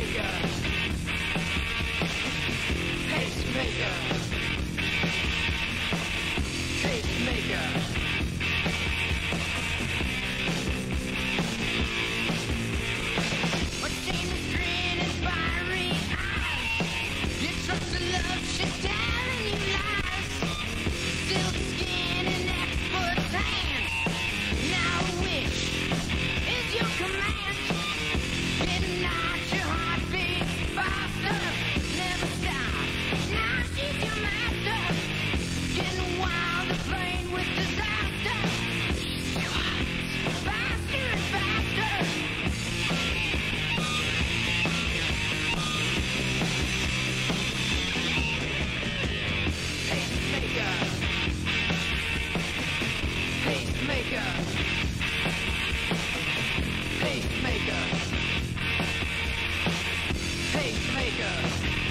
see you. Pacemaker. Pacemaker. Pacemaker.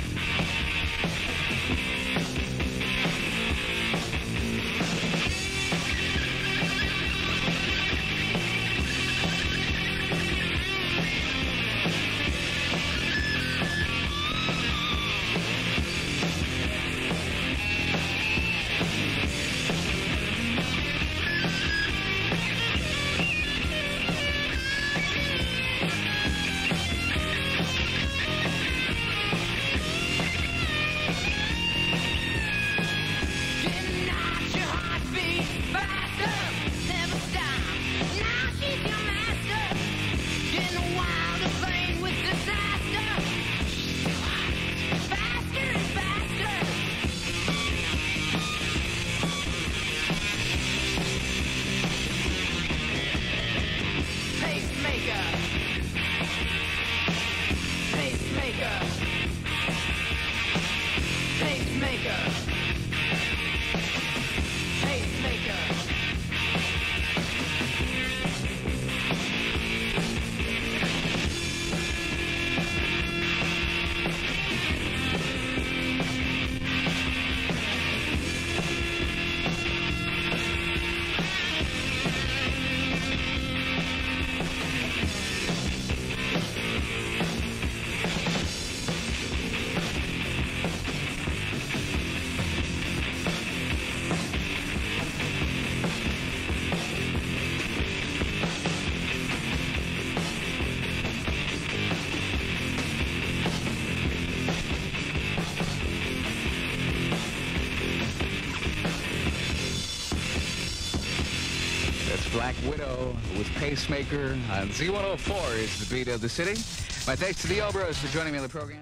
That's Black Widow with Pacemaker uh, on Z104 is the beat of the city. My thanks to the Obros for joining me on the program.